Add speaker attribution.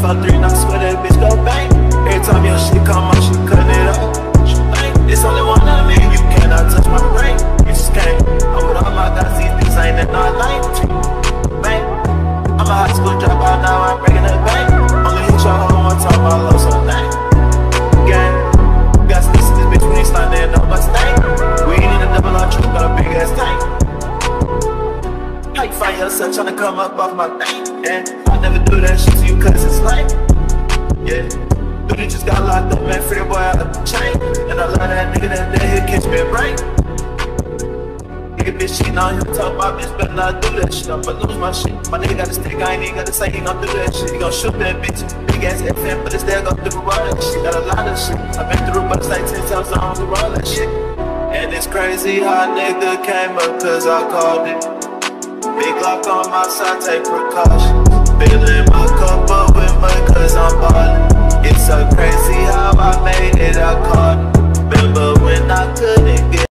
Speaker 1: If three knocks for swear that bitch you find yourself tryna come up off my? And I never do that shit to you cause it's like, yeah. Dude, just got locked up, man, free boy out of the chain. And I love that nigga that day, he'll catch me right. Nigga, bitch, cheating on him, talk about bitch, better not do that shit. I'ma lose my shit. My nigga got a stick, I ain't even gotta say he gon' do that shit. He gon' shoot that bitch. Big ass FM, but it's there, go through all that shit. Got a lot of shit. I've been through, but it's like 10 times on through all that shit. And it's crazy how nigga came up cause I called it. Big lock on my side, take precautions. Filling my cup